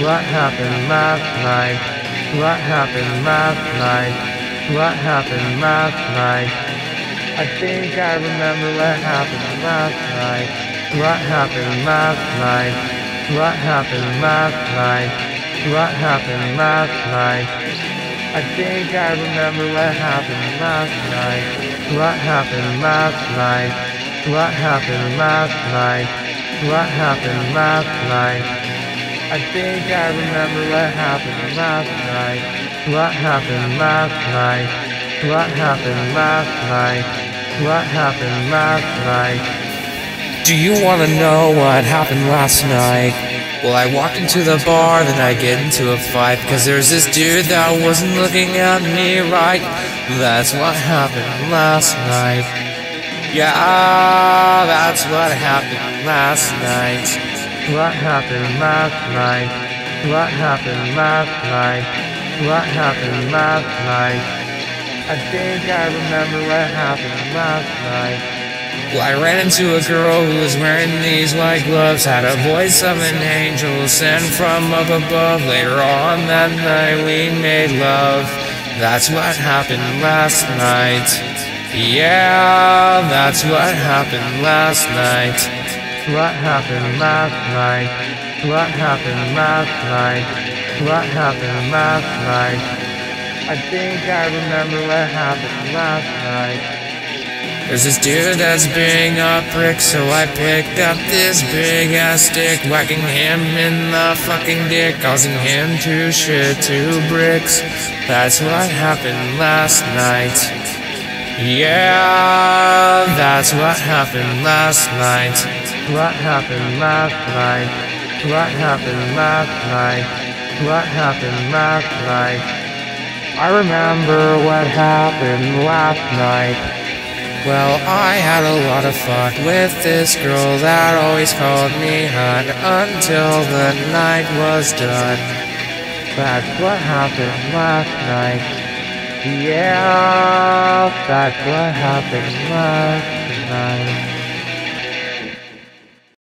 What happened last night? What happened last night? What happened last night? I think I remember what happened last night. What happened last night? What happened last night? What happened last night? I think I remember what happened last night. What happened last night? What happened last night? What happened last night? I think I remember what happened last night. What happened last night? What happened last night? What happened last night? Do you want to know what happened last night? Well, I walked into the bar, then I get into a fight Cause there's this dude that wasn't looking at me right That's what happened last night Yeah, that's what happened last night What happened last night? What happened last night? What happened last night? I think I remember what happened last night well, I ran into a girl who was wearing these white gloves, had a voice of an angel sent from up above. Later on that night, we made love. That's what happened last night. Yeah, that's what happened last night. What happened last night? What happened last night? What happened last night? I think I remember what happened last night. There's this dude that's being a prick, so I picked up this big ass stick, whacking him in the fucking dick, causing him to shit two bricks. That's what happened last night. Yeah, that's what happened last night. What happened last night? What happened last night? What happened last night? I remember what happened last night. Well, I had a lot of fun with this girl that always called me hot until the night was done. That's what happened last night. Yeah, that's what happened last night.